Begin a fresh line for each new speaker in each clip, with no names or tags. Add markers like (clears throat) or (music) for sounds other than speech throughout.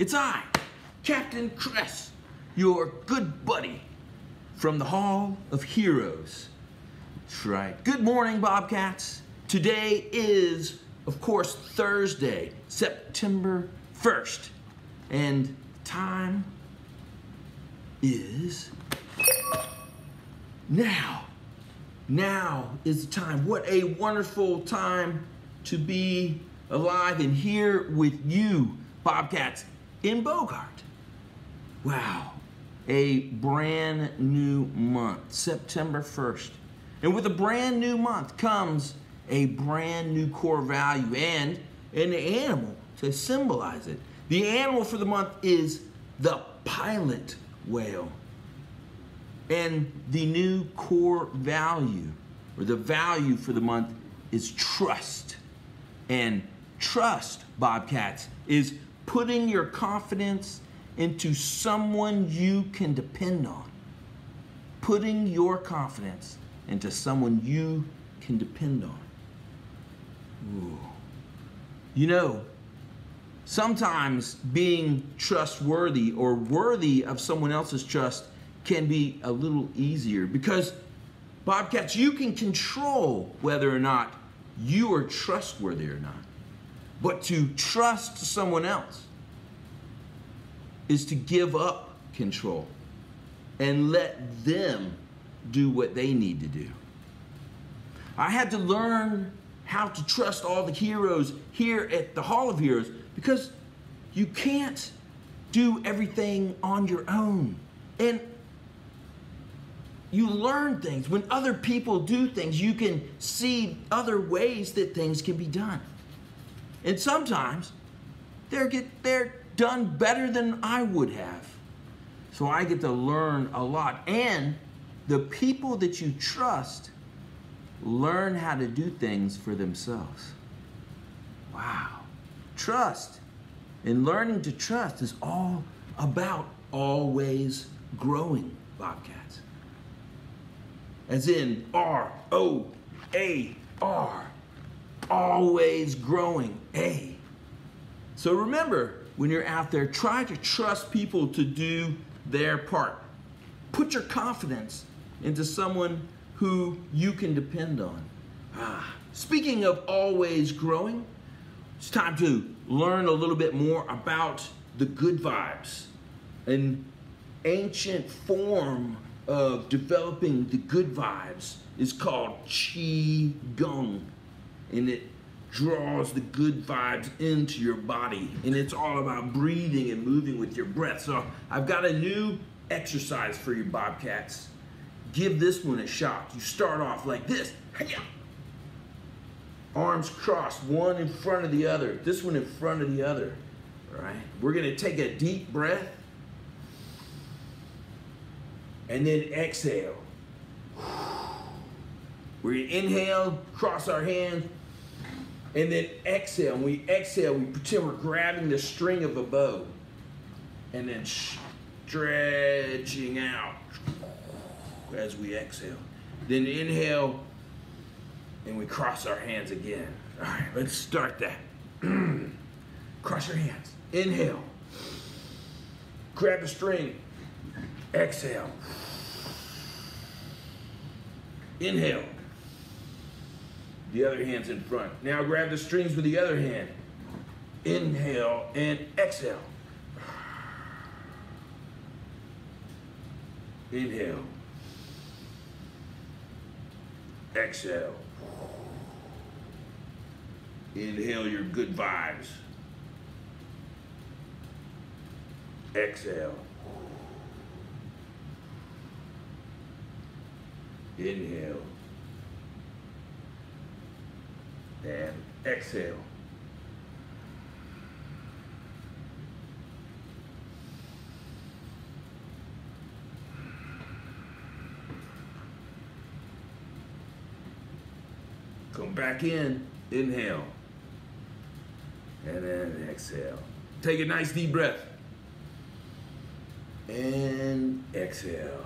It's I, Captain Cress, your good buddy from the Hall of Heroes. That's right. Good morning, Bobcats. Today is, of course, Thursday, September 1st, and time is now. Now is the time. What a wonderful time to be alive and here with you, Bobcats, in Bogart. Wow, a brand new month, September 1st. And with a brand new month comes a brand new core value and an animal to symbolize it. The animal for the month is the pilot whale. And the new core value, or the value for the month, is trust. And trust, Bobcats, is putting your confidence into someone you can depend on. Putting your confidence into someone you can depend on. Ooh. You know, sometimes being trustworthy or worthy of someone else's trust can be a little easier because Bobcats, you can control whether or not you are trustworthy or not. But to trust someone else is to give up control and let them do what they need to do. I had to learn how to trust all the heroes here at the Hall of Heroes because you can't do everything on your own. And you learn things. When other people do things, you can see other ways that things can be done. And sometimes they're, get, they're done better than I would have. So I get to learn a lot. And the people that you trust learn how to do things for themselves. Wow. Trust. And learning to trust is all about always growing, Bobcats as in R O A R, always growing A. So remember, when you're out there, try to trust people to do their part. Put your confidence into someone who you can depend on. Ah, speaking of always growing, it's time to learn a little bit more about the good vibes, an ancient form of developing the good vibes is called Qi Gong. And it draws the good vibes into your body. And it's all about breathing and moving with your breath. So I've got a new exercise for you, Bobcats. Give this one a shot. You start off like this. Arms crossed, one in front of the other. This one in front of the other. All right. We're going to take a deep breath and then exhale. We inhale, cross our hands, and then exhale. We exhale, we pretend we're grabbing the string of a bow, and then stretching out as we exhale. Then inhale, and we cross our hands again. All right, let's start that. (clears throat) cross your hands. Inhale. Grab the string. Exhale. Inhale. The other hand's in front. Now grab the strings with the other hand. Inhale and exhale. Inhale. Exhale. Inhale your good vibes. Exhale. Inhale. And exhale. Come back in. Inhale. And then exhale. Take a nice deep breath. And exhale.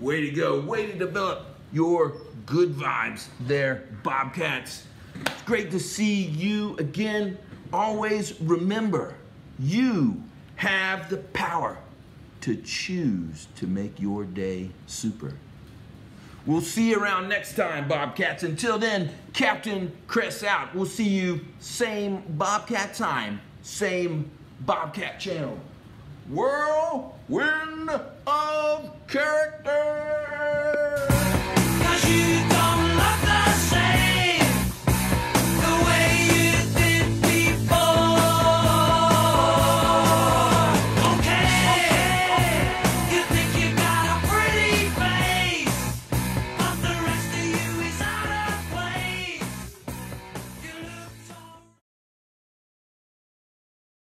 Way to go. Way to develop your good vibes there, Bobcats. It's great to see you again. Always remember, you have the power to choose to make your day super. We'll see you around next time, Bobcats. Until then, Captain Chris out. We'll see you same Bobcat time, same Bobcat channel. Whirlwind.